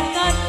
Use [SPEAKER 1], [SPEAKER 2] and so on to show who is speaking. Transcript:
[SPEAKER 1] like a